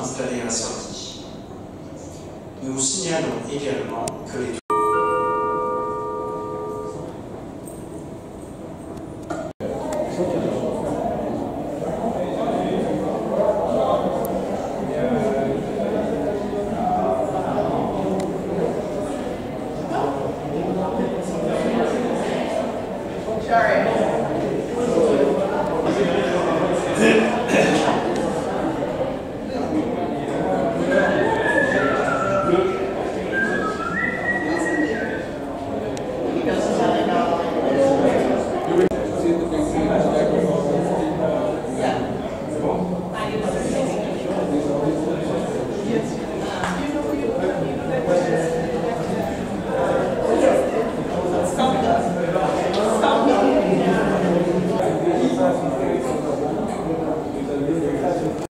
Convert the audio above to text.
sont installés à la sortie. Nous signalons également que les Sorry.